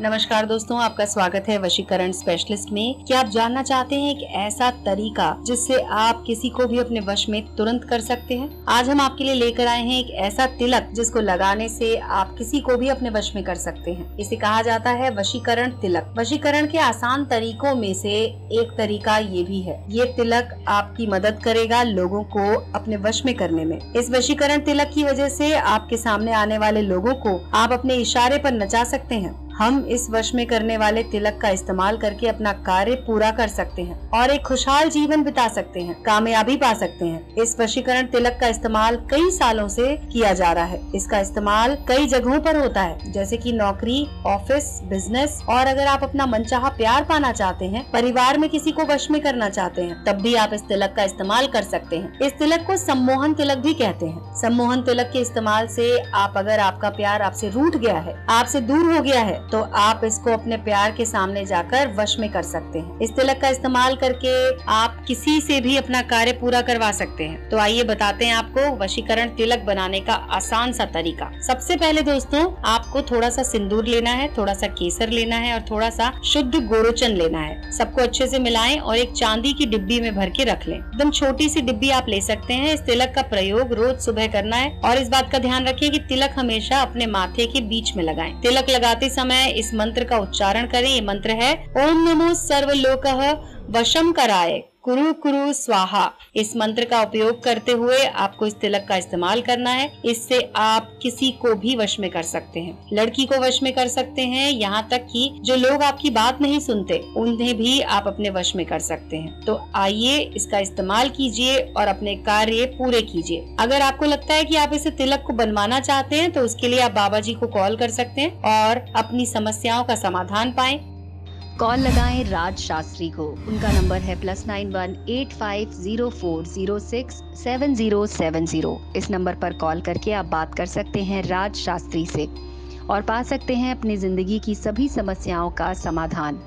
नमस्कार दोस्तों, आपका स्वागत है वशीकरण स्पेशलिस्ट में। क्या आप जानना चाहते हैं एक ऐसा तरीका जिससे आप किसी को भी अपने वश में तुरंत कर सकते हैं? आज हम आपके लिए लेकर आए हैं एक ऐसा तिलक जिसको लगाने से आप किसी को भी अपने वश में कर सकते हैं। इसे कहा जाता है वशीकरण तिलक। वशीकरण के आसान तरीकों में से एक तरीका ये भी है। ये तिलक आपकी मदद करेगा लोगों को अपने वश में करने में। इस वशीकरण तिलक की वजह से आपके सामने आने वाले लोगों को आप अपने इशारे पर नचा सकते हैं। हम इस वर्ष में करने वाले तिलक का इस्तेमाल करके अपना कार्य पूरा कर सकते हैं और एक खुशहाल जीवन बिता सकते हैं, कामयाबी पा सकते हैं। इस वशीकरण तिलक का इस्तेमाल कई सालों से किया जा रहा है। इसका इस्तेमाल कई जगहों पर होता है, जैसे कि नौकरी, ऑफ़िस, बिज़नेस और अगर आप अपना मनचाहा प्यार पाना चाहते हैं, परिवार में किसी को वश में करना चाहते हैं, तब भी आप इस तिलक का इस्तेमाल कर सकते हैं। इस तिलक को सम्मोहन तिलक भी कहते हैं। सम्मोहन तिलक के इस्तेमाल से आप, अगर आपका प्यार आपसे रूठ गया है, आपसे दूर हो गया है तो आप इसको अपने प्यार के सामने जाकर वश में कर सकते हैं। इस तिलक का इस्तेमाल करके आप किसी से भी अपना कार्य पूरा करवा सकते हैं। तो आइए बताते हैं आपको वशीकरण तिलक बनाने का आसान सा तरीका। सबसे पहले दोस्तों, आपको थोड़ा सा सिंदूर लेना है थोड़ा सा केसर लेना है और थोड़ा सा शुद्ध गोरोचन लेना है। सबको अच्छे से मिलाएँ और एक चांदी की डिब्बी में भर के रख लें। एकदम छोटी सी डिब्बी आप ले सकते हैं। इस तिलक का प्रयोग रोज सुबह करना है और इस बात का ध्यान रखिए कि तिलक हमेशा अपने माथे के बीच में लगाएँ। तिलक लगाते समय इस मंत्र का उच्चारण करें। ये मंत्र है ओम नमो सर्वलोक वशम कराए। कुरु कुरु स्वाहा। इस मंत्र का उपयोग करते हुए आपको इस तिलक का इस्तेमाल करना है। इससे आप किसी को भी वश में कर सकते हैं। लड़की को वश में कर सकते हैं। यहाँ तक कि जो लोग आपकी बात नहीं सुनते, उन्हें भी आप अपने वश में कर सकते हैं। तो आइए इसका इस्तेमाल कीजिए और अपने कार्य पूरे कीजिए। अगर आपको लगता है की आप इसे तिलक को बनवाना चाहते हैं तो उसके लिए आप बाबा जी को कॉल कर सकते हैं और अपनी समस्याओं का समाधान पाए। कॉल लगाएँ राज शास्त्री को। उनका नंबर है plus nine one eight five zero four zero six seven zero seven zero. इस नंबर पर कॉल करके आप बात कर सकते हैं राज शास्त्री से और पा सकते हैं अपनी ज़िंदगी की सभी समस्याओं का समाधान।